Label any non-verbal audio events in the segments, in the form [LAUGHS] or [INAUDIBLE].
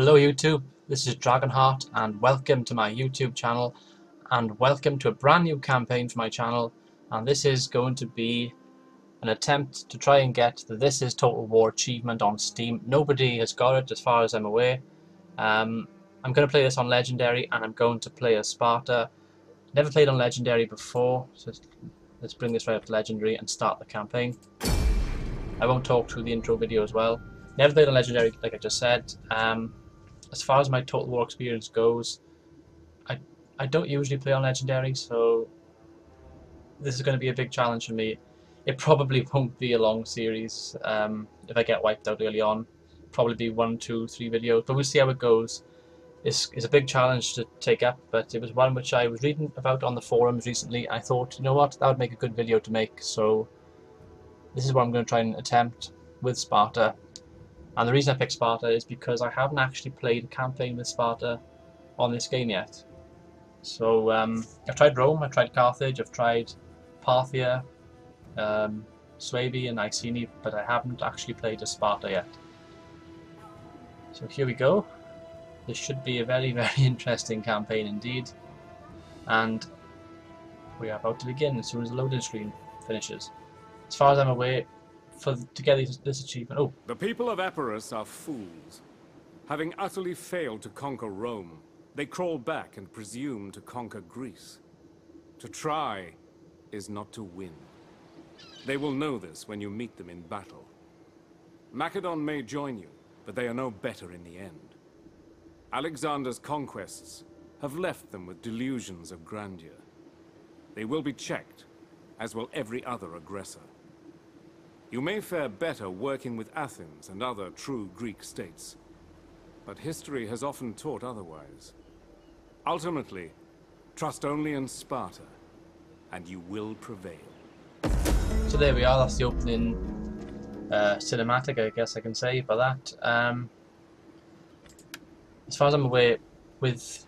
Hello YouTube, this is Dragonheart and welcome to my YouTube channel and welcome to a brand new campaign for my channel and this is going to be an attempt to try and get the This is Total War achievement on Steam. Nobody has got it as far as I'm aware. Um, I'm going to play this on Legendary and I'm going to play as Sparta. Never played on Legendary before, so let's bring this right up to Legendary and start the campaign. I won't talk through the intro video as well. Never played on Legendary, like I just said. Um, as far as my Total War experience goes, I I don't usually play on Legendary, so this is going to be a big challenge for me. It probably [LAUGHS] won't be a long series um, if I get wiped out early on. Probably be one, two, three videos, but we'll see how it goes. It's, it's a big challenge to take up, but it was one which I was reading about on the forums recently. I thought, you know what, that would make a good video to make, so this is what I'm going to try and attempt with Sparta. And the reason I picked Sparta is because I haven't actually played a campaign with Sparta on this game yet. So um, I've tried Rome, I've tried Carthage, I've tried Parthia, um, and Iceni, but I haven't actually played as Sparta yet. So here we go. This should be a very, [LAUGHS] very interesting campaign indeed. And we are about to begin as soon as the loading screen finishes. As far as I'm aware, for to get this, this achievement... Oh. The people of Epirus are fools. Having utterly failed to conquer Rome, they crawl back and presume to conquer Greece. To try is not to win. They will know this when you meet them in battle. Macedon may join you, but they are no better in the end. Alexander's conquests have left them with delusions of grandeur. They will be checked, as will every other aggressor. You may fare better working with Athens and other true Greek states. But history has often taught otherwise. Ultimately, trust only in Sparta, and you will prevail. So there we are, that's the opening uh, cinematic, I guess I can say, for that. Um, as far as I'm aware, with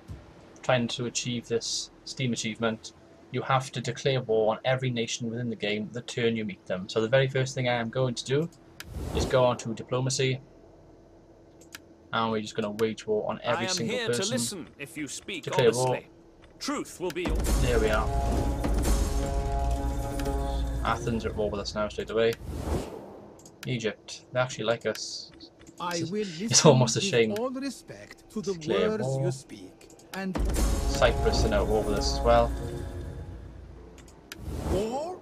trying to achieve this Steam achievement, you have to declare war on every nation within the game the turn you meet them. So the very first thing I am going to do is go on to diplomacy and we're just going to wage war on every single person. I am here to listen if you speak declare honestly. War. Truth will be There we are. Athens are at war with us now straight away. Egypt, they actually like us. I will [LAUGHS] it's almost a shame. All respect to the words war. you speak. And Cyprus are now at war with us as well. War?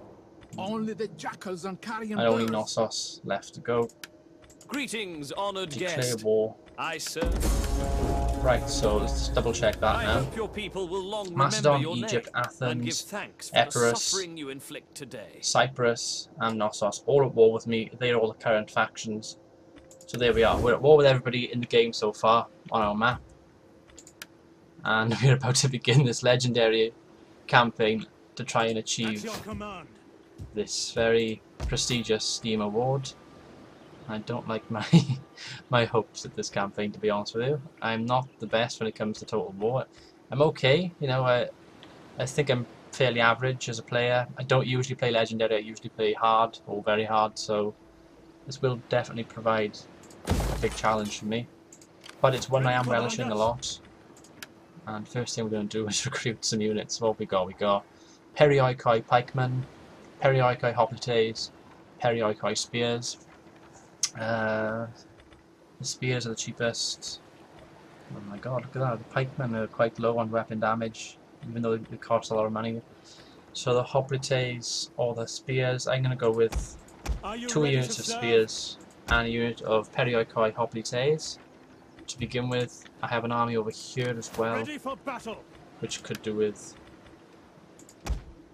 Only the jackals on carrion And only Knossos left to go. Greetings, honored Declare guest. war. I sir. Right, so let's double check that I now. your people will long Macedon, Egypt, Athens, Epirus, Cyprus, and Knossos all at war with me. They're all the current factions. So there we are. We're at war with everybody in the game so far on our map. And [LAUGHS] we're about to begin this legendary campaign to try and achieve this very prestigious Steam award. I don't like my [LAUGHS] my hopes at this campaign to be honest with you. I'm not the best when it comes to Total War. I'm okay, you know, I, I think I'm fairly average as a player. I don't usually play Legendary, I usually play hard or very hard, so this will definitely provide a big challenge for me. But it's one I am relishing a lot. And first thing we're going to do [LAUGHS] is recruit some units. What we got? We got Perioikoi pikemen, Perioikoi hoplites, Perioikoi spears. Uh, the spears are the cheapest. Oh my god, look at that. The pikemen are quite low on weapon damage, even though it costs a lot of money. So the hoplites or the spears, I'm going to go with two units of spears and a unit of Perioikoi hoplites. To begin with, I have an army over here as well, which could do with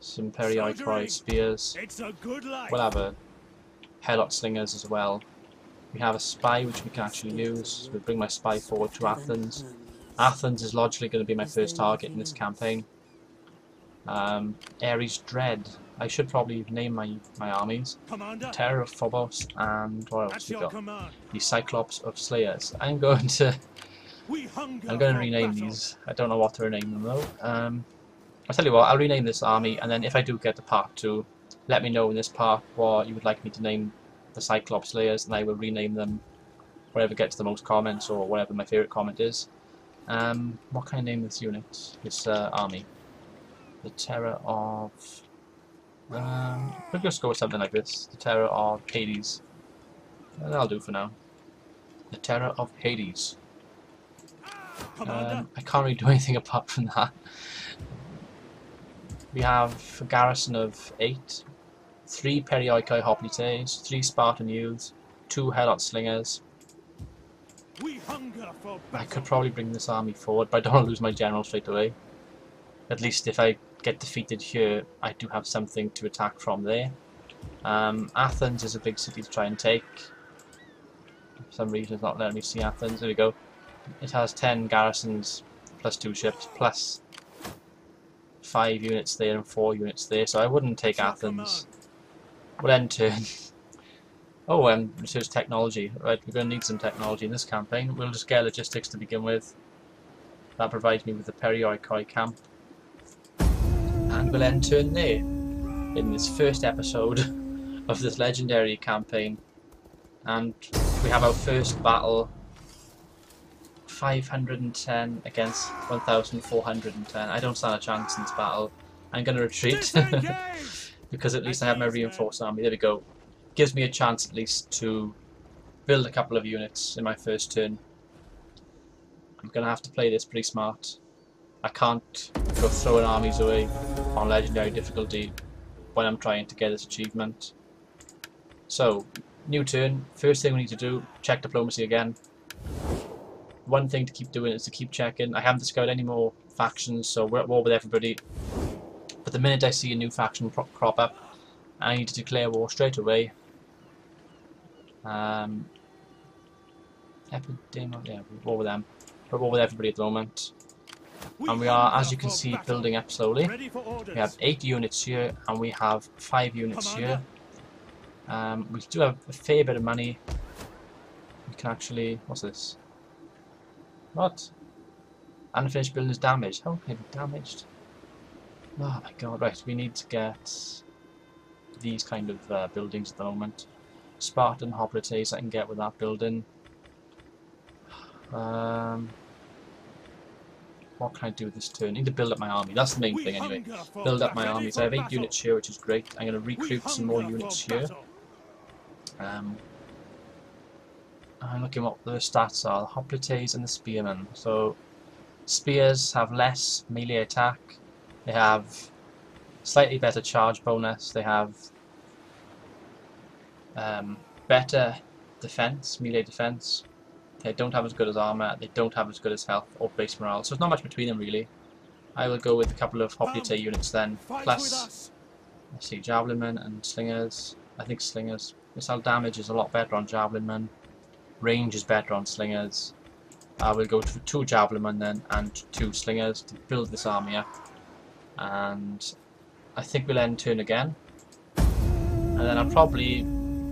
some Perioikoi spears. We'll have a Helot slingers as well. We have a spy which we can actually use. We'll bring my spy forward to Athens. Athens is logically going to be my first target in this campaign. Um, Ares Dread. I should probably name my, my armies. Terror of Phobos and what else we got? The Cyclops of Slayers. I'm going to I'm going to rename these. I don't know what to rename them though. Um, I'll tell you what, I'll rename this army, and then if I do get the part 2, let me know in this part what you would like me to name the Cyclops Slayers, and I will rename them whatever gets the most comments or whatever my favourite comment is. Um, what kind of name this unit? This uh, army? The Terror of... Um, we'll just go with something like this. The Terror of Hades. That'll do for now. The Terror of Hades. Um, I can't really do [LAUGHS] anything apart from that. We have a garrison of 8, 3 Perioikoi Hoplites, 3 Spartan youths, 2 Helot Slingers. I could probably bring this army forward, but I don't want to lose my general straight away. At least if I get defeated here, I do have something to attack from there. Um, Athens is a big city to try and take. For some reason it's not letting me see Athens. There we go. It has 10 garrisons, plus 2 ships, plus 5 units there and 4 units there, so I wouldn't take Athens. We'll end turn. [LAUGHS] oh, um, research technology. Right, we're going to need some technology in this campaign. We'll just get logistics to begin with. That provides me with the Perioikoi camp. And we'll end turn there in this first episode [LAUGHS] of this legendary campaign. And we have our first battle 510 against 1410. I don't stand a chance in this battle. I'm going to retreat [LAUGHS] because at least I have my reinforced army. There we go. Gives me a chance at least to build a couple of units in my first turn. I'm going to have to play this pretty smart. I can't go throwing armies away on legendary difficulty when I'm trying to get this achievement. So, new turn. First thing we need to do, check diplomacy again one thing to keep doing is to keep checking. I haven't discovered any more factions, so we're at war with everybody. But the minute I see a new faction crop up, I need to declare war straight away. Um, Epidemic, yeah, we're war with them. We're war with everybody at the moment. And we are, as you can see, building up slowly. We have 8 units here, and we have 5 units here. Um, we do have a fair bit of money. We can actually, what's this? What? Unfinished building is damaged. How can it be damaged? Oh my god, right, we need to get these kind of uh, buildings at the moment. Spartan Hoplites I can get with that building. Um, what can I do with this turn? I need to build up my army. That's the main thing anyway. Build up my army. So I have 8 units here, which is great. I'm going to recruit some more units here. Um, I'm looking what the stats are, the Hoplites and the Spearmen. So Spears have less melee attack, they have slightly better charge bonus, they have um, better defense, melee defense, they don't have as good as armor, they don't have as good as health or base morale, so it's not much between them really. I will go with a couple of Hoplite units then, plus, let's see, Javelinmen and Slingers. I think Slingers, missile damage is a lot better on Javelinmen. Range is better on slingers. I will go to two javelin then and two slingers to build this army up. And I think we'll end turn again. And then I'll probably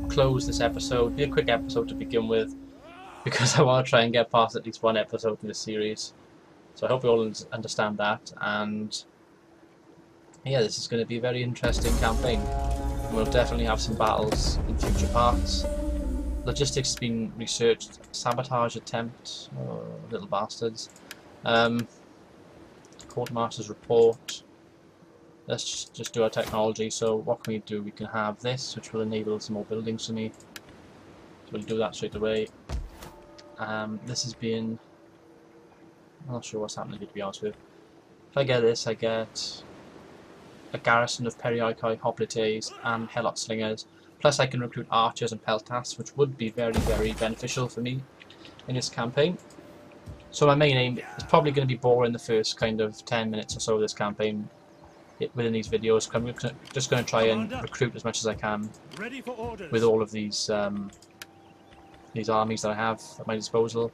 close this episode, be a quick episode to begin with, because I want to try and get past at least one episode in this series. So I hope you all understand that, and yeah, this is going to be a very interesting campaign. We'll definitely have some battles in future parts. Logistics has been researched. Sabotage attempt. Oh, little bastards. Um, Quartermaster's report. Let's just, do our technology. So what can we do? We can have this, which will enable some more buildings for me. So we'll do that straight away. Um, this has been... I'm not sure what's happening here, to be honest with you. If I get this, I get a garrison of Perioikoi Hoplites and Helot Slingers Plus I can recruit archers and peltasts, which would be very, very beneficial for me in this campaign. So my main aim is probably going to be boring the first kind of 10 minutes or so of this campaign within these videos. I'm just going to try and recruit as much as I can with all of these um, these armies that I have at my disposal.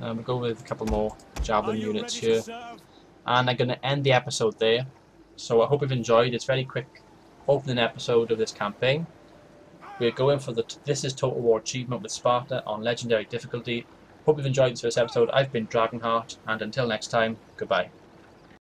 Um, we'll go with a couple more javelin units here. And I'm going to end the episode there. So I hope you've enjoyed. It's very quick opening episode of this campaign. We're going for the This is Total War Achievement with Sparta on Legendary difficulty. Hope you've enjoyed this first episode. I've been Dragonheart, and until next time, goodbye.